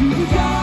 You got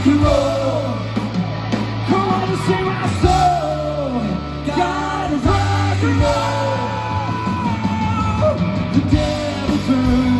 rock and roll. Come on and sing my soul. Gotta rock and roll. The devil's room.